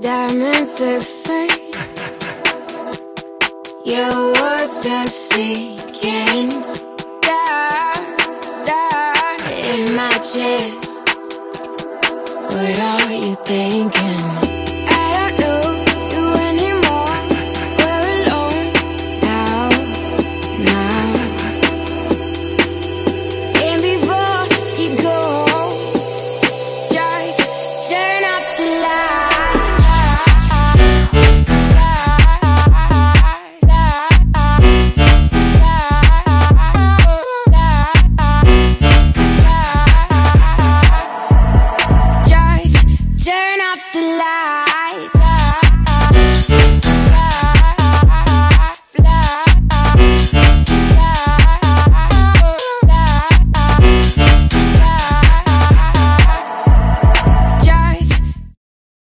Diamonds look fake. Your words are sinking down, down in my chest. What are you thinking?